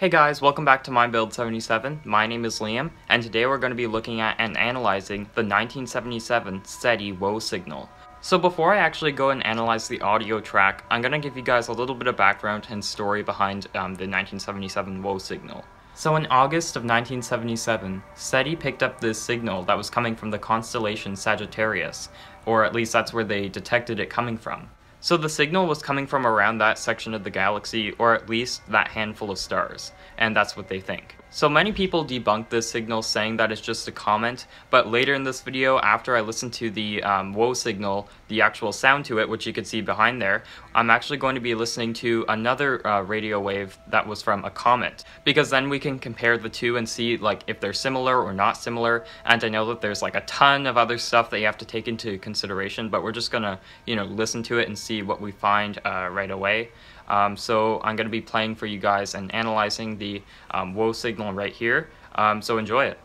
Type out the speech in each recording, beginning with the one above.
Hey guys, welcome back to Minebuild77. My name is Liam, and today we're going to be looking at and analyzing the 1977 SETI WOW signal. So before I actually go and analyze the audio track, I'm going to give you guys a little bit of background and story behind um, the 1977 WOW signal. So in August of 1977, SETI picked up this signal that was coming from the constellation Sagittarius, or at least that's where they detected it coming from. So the signal was coming from around that section of the galaxy, or at least that handful of stars, and that's what they think. So many people debunk this signal saying that it's just a comet, but later in this video, after I listen to the um, signal, the actual sound to it, which you can see behind there, I'm actually going to be listening to another uh, radio wave that was from a comet, because then we can compare the two and see like if they're similar or not similar, and I know that there's like a ton of other stuff that you have to take into consideration, but we're just gonna, you know, listen to it and see what we find uh, right away. Um, so I'm going to be playing for you guys and analyzing the um, WOW signal right here. Um, so enjoy it.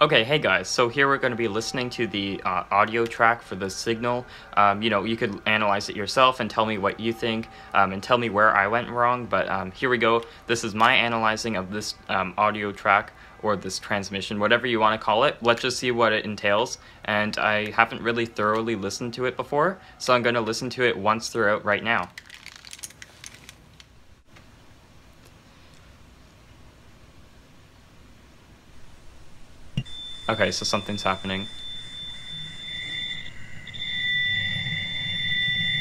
Okay, hey guys, so here we're going to be listening to the uh, audio track for the signal. Um, you know, you could analyze it yourself and tell me what you think um, and tell me where I went wrong, but um, here we go. This is my analyzing of this um, audio track or this transmission, whatever you want to call it. Let's just see what it entails, and I haven't really thoroughly listened to it before, so I'm going to listen to it once throughout right now. Okay, so something's happening.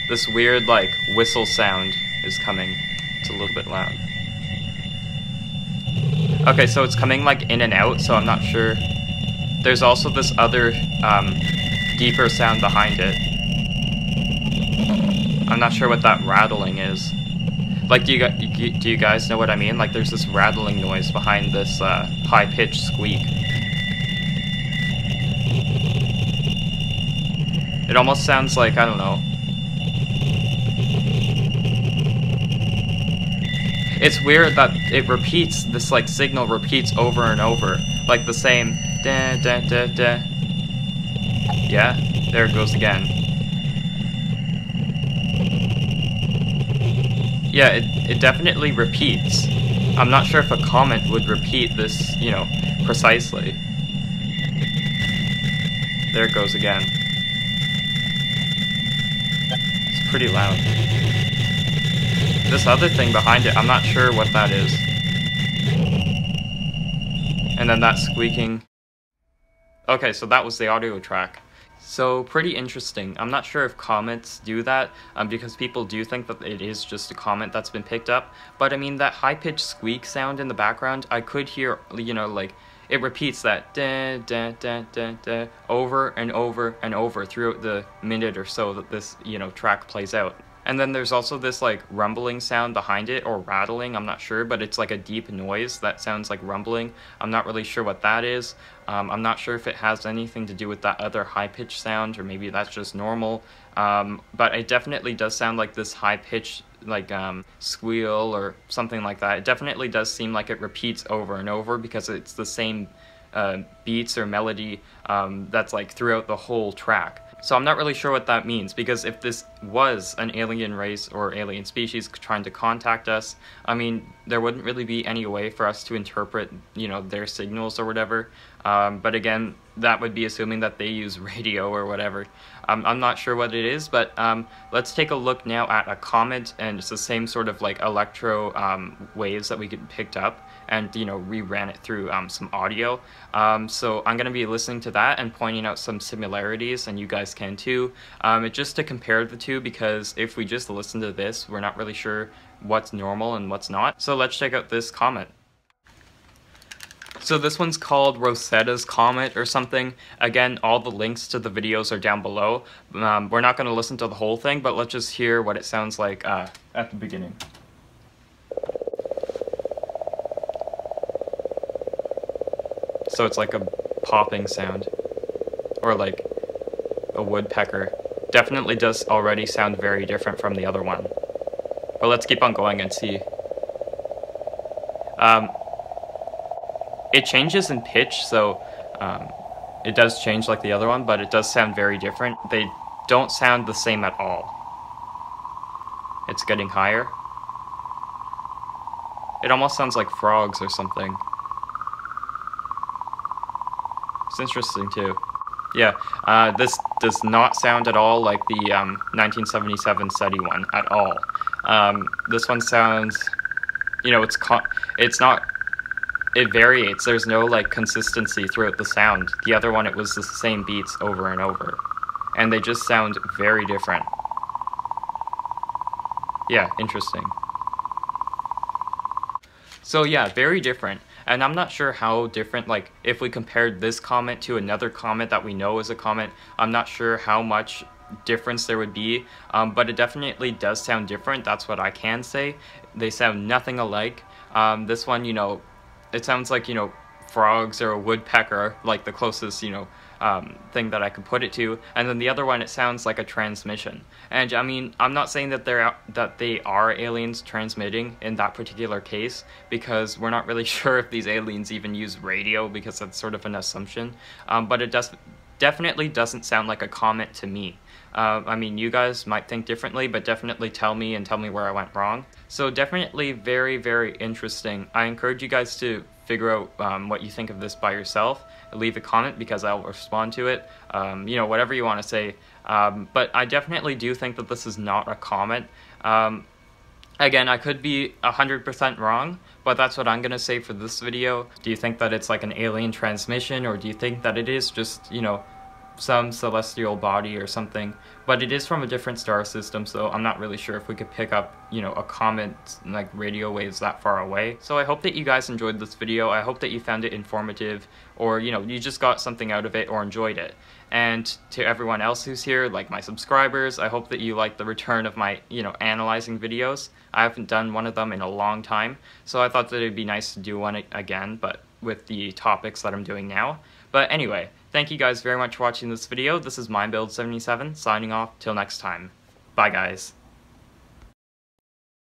This weird, like, whistle sound is coming. It's a little bit loud. Okay, so it's coming, like, in and out, so I'm not sure. There's also this other, um, deeper sound behind it. I'm not sure what that rattling is. Like, do you, do you guys know what I mean? Like, there's this rattling noise behind this, uh, high-pitched squeak. It almost sounds like, I don't know. It's weird that it repeats, this like signal repeats over and over. Like the same da da da da. Yeah, there it goes again. Yeah, it, it definitely repeats. I'm not sure if a comet would repeat this, you know, precisely. There it goes again. It's pretty loud. This other thing behind it, I'm not sure what that is. And then that squeaking. Okay, so that was the audio track. So pretty interesting. I'm not sure if comets do that, um, because people do think that it is just a comet that's been picked up. But I mean, that high-pitched squeak sound in the background, I could hear, you know, like, it repeats that da, da, da, da, da, over and over and over throughout the minute or so that this, you know, track plays out. And then there's also this like rumbling sound behind it or rattling, I'm not sure, but it's like a deep noise that sounds like rumbling. I'm not really sure what that is. Um, I'm not sure if it has anything to do with that other high pitched sound or maybe that's just normal. Um, but it definitely does sound like this high pitched like um, squeal or something like that. It definitely does seem like it repeats over and over because it's the same uh, beats or melody um, that's like throughout the whole track. So I'm not really sure what that means because if this was an alien race or alien species trying to contact us, I mean, there wouldn't really be any way for us to interpret, you know, their signals or whatever. Um, but again, that would be assuming that they use radio or whatever. Um, I'm not sure what it is, but um, let's take a look now at a comet, and it's the same sort of like electro um, waves that we get picked up and you know reran it through um, some audio. Um, so I'm gonna be listening to that and pointing out some similarities, and you guys can too. Um, just to compare the two because if we just listen to this, we're not really sure what's normal and what's not. So let's check out this comet. So this one's called Rosetta's Comet or something. Again, all the links to the videos are down below. Um, we're not going to listen to the whole thing, but let's just hear what it sounds like uh, at the beginning. So it's like a popping sound. Or like a woodpecker. Definitely does already sound very different from the other one. But let's keep on going and see. Um, it changes in pitch, so um, it does change like the other one, but it does sound very different. They don't sound the same at all. It's getting higher. It almost sounds like frogs or something. It's interesting too. Yeah, uh, this does not sound at all like the um, 1977 SETI one at all. Um, this one sounds, you know, it's it's not. It varies. There's no like consistency throughout the sound. The other one, it was the same beats over and over, and they just sound very different. Yeah, interesting. So yeah, very different. And I'm not sure how different, like, if we compared this comet to another comet that we know is a comet, I'm not sure how much difference there would be, um, but it definitely does sound different, that's what I can say. They sound nothing alike. Um, this one, you know, it sounds like, you know, frogs or a woodpecker, like the closest, you know, um, thing that I could put it to, and then the other one it sounds like a transmission. And I mean, I'm not saying that they're that they are aliens transmitting in that particular case because we're not really sure if these aliens even use radio because that's sort of an assumption. Um, but it does definitely doesn't sound like a comet to me. Uh, I mean, you guys might think differently, but definitely tell me and tell me where I went wrong. So definitely very, very interesting. I encourage you guys to figure out um, what you think of this by yourself. Leave a comment because I'll respond to it. Um, you know, whatever you want to say. Um, but I definitely do think that this is not a comet. Again, I could be 100% wrong, but that's what I'm to say for this video. Do you think that it's like an alien transmission, or do you think that it is just, you know, some celestial body or something, but it is from a different star system, so I'm not really sure if we could pick up, you know, a comet like radio waves that far away. So I hope that you guys enjoyed this video. I hope that you found it informative or, you know, you just got something out of it or enjoyed it. And to everyone else who's here, like my subscribers, I hope that you like the return of my, you know, analyzing videos. I haven't done one of them in a long time, so I thought that it'd be nice to do one again, but with the topics that I'm doing now. But anyway, Thank you guys very much for watching this video. This is Minebuild77 signing off. Till next time. Bye guys.